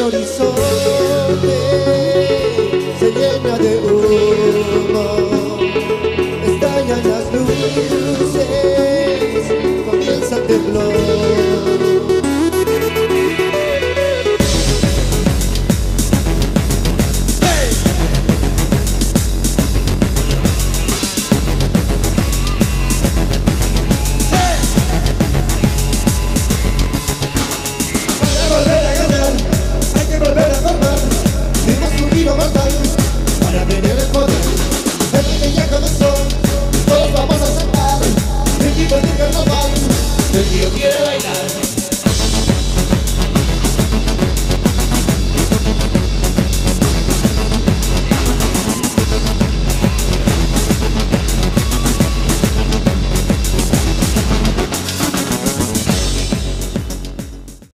el horizonte se llena de humo, estallan las luces, comienza a temblar. para tener el poder. El baile ya comenzó, todos vamos a saltar. El tipo de carnaval, el tío quiere bailar.